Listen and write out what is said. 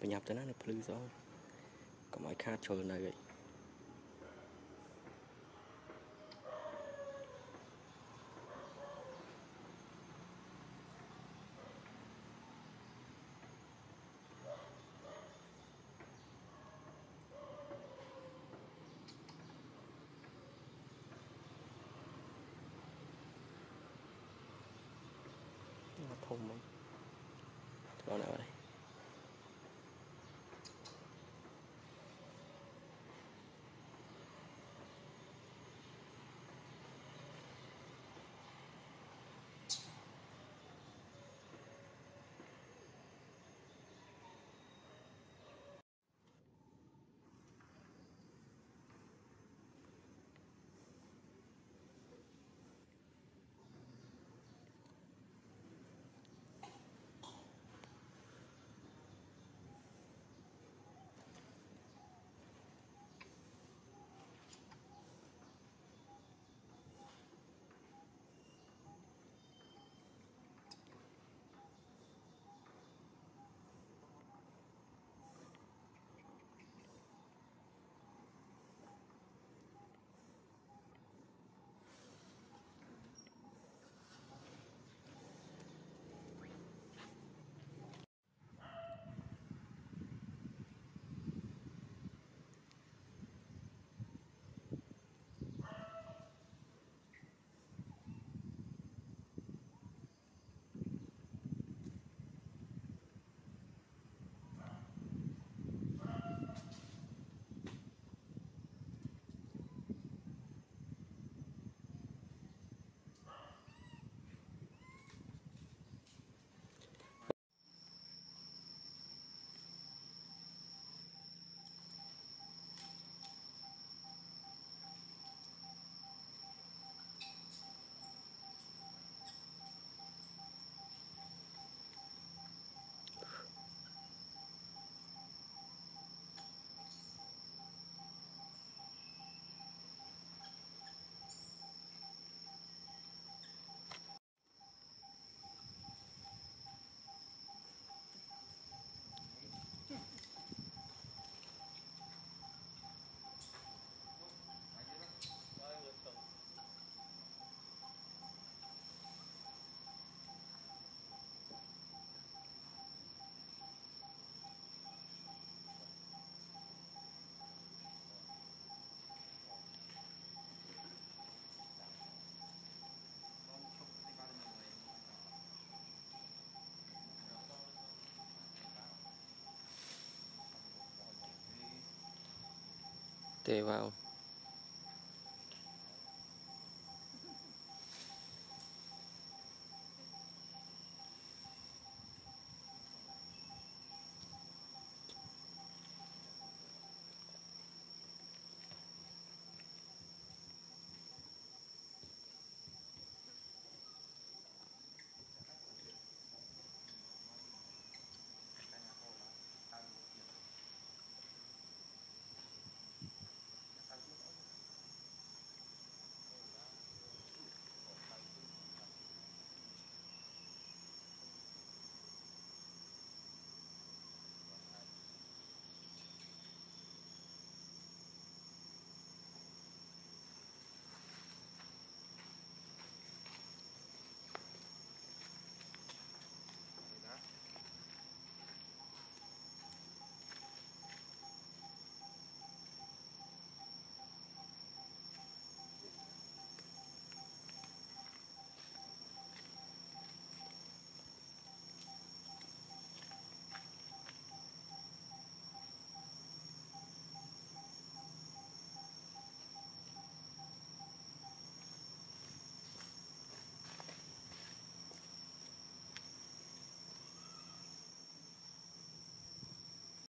ប្រញាប់ទៅណានៅភ្លឺសោះកុំឲ្យខាតជ្រុលនៅឯងធំហ្មង stay well.